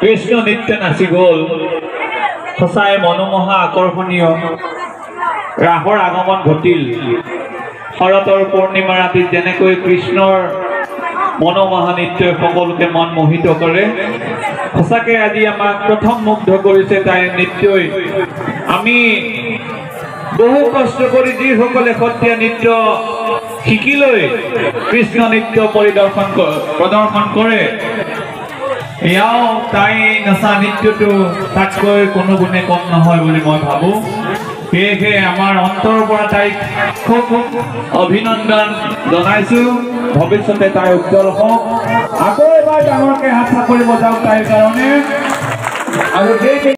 কৃষ্ণ নৃত্য নাচি গ'ল। সঁচাই মনোমোহা আকৰ্ষণীয়। ৰাসৰ আগমন ঘটিল। শৰতৰ পূৰ্ণিমা ৰাতিত যেনেকৈ কৃষ্ণৰ মনোমোহা নৃত্যই সকলোকে মন মোহিত কৰে সঁচাকৈ আজি আমাক প্ৰথম মুগ্ধ কৰিছে তাইৰ নৃত্যই। আমি বহু কষ্ট কৰি যিসকলে সত্ৰীয়া নৃত্য শিকি লৈ কৃষ্ণ নৃত্য পৰিদৰ্শন প্ৰদৰ্শন কৰে এয়াও তাই নচা নৃত্যটো তাতকৈ কোনো গুণে কম নহয় বুলি মই ভাবোঁ। সেয়েহে আমাৰ অন্তৰৰ পৰা তাইক খুব খুব অভিনন্দন জনাইছোঁ। ভৱিষ্যতে তাই উজ্জ্বল হওক। আকৌ এবাৰ ডাঙৰকৈ হাত চাপৰি বজাওক তাইৰ কাৰণে। আৰু সেই